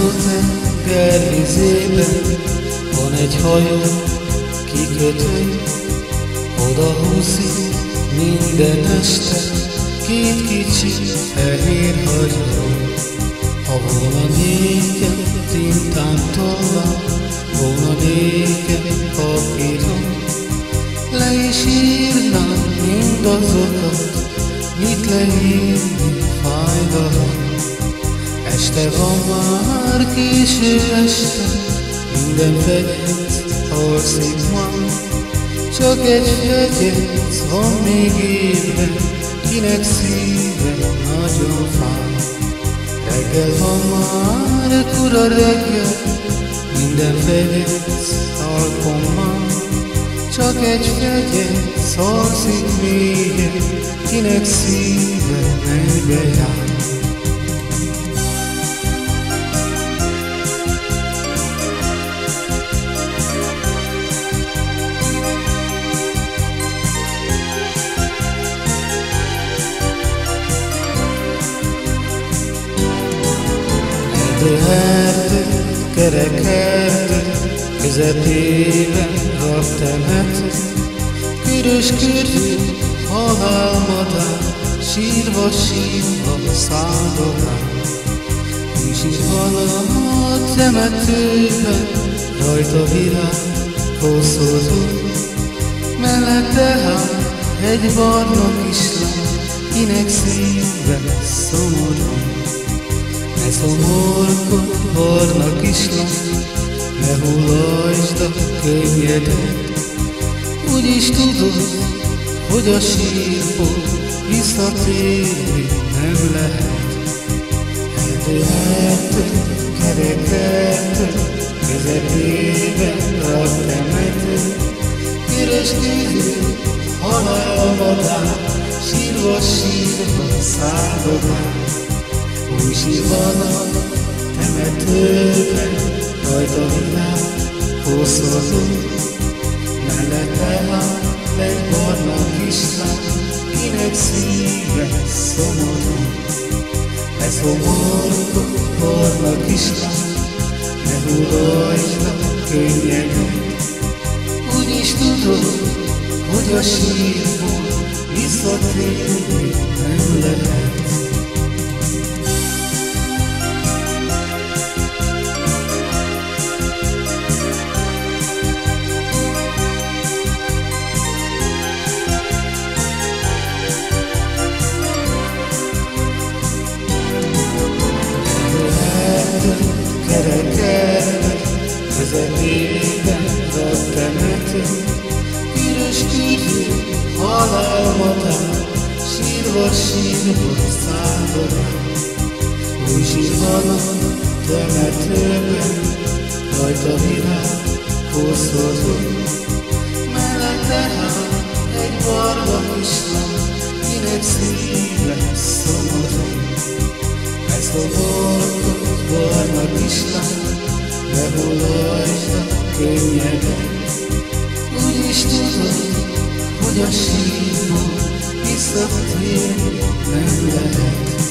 tenger vizében Van egy hajó, kikötő, oda húszik minden este Két kicsi fehér hajó Ha volna nékem tintán tolva Volna nékem papírom Le is írnám mindazokat Mit leírni fájdalom. Este van már késő este, minden fegyet alszik ma, csak egy fegyet van még évben, kinek szíve nagyon fáj. Reggel van már, kura reggel, minden fegyet alkom már, csak egy fegyet alszik még, kinek szíve mennybe erdő, közepében raktemető, Körös körű halálmadár, sírva sírva szállodál. Mi sírva a temetőben, rajta virág koszorú, mellette hát egy barna kislány, kinek szíve szomorú. Szomorkod, barna kislány, ne hullajtsd a könnyedet, úgyis tudod, hogy a sírból visszatérni nem lehet. Erdő, erdő, kerek erdő, közepében a temető, Üres tűző, halálmadár, sírva, sírva szállodál. Új sírvanak temetőben, rajta világ hosszadó, mellette áll egy barna kislány, kinek szíve szomorú. Ne szomorú, barna kislány, ne hullajtsd a könnyeket, úgyis tudod, hogy a sírból visszatérni nem lehet. Erdő, közepében a temető, Üres tűző, halálmatár, sírva, sírva szállodál. Új sírvanak temetőben, rajta virág hosszozó, mellette hát egy barna kislány, kinek szíve hullajtsd a könnyeket. Úgyis tudod, hogy a sírból visszatérni nem lehet.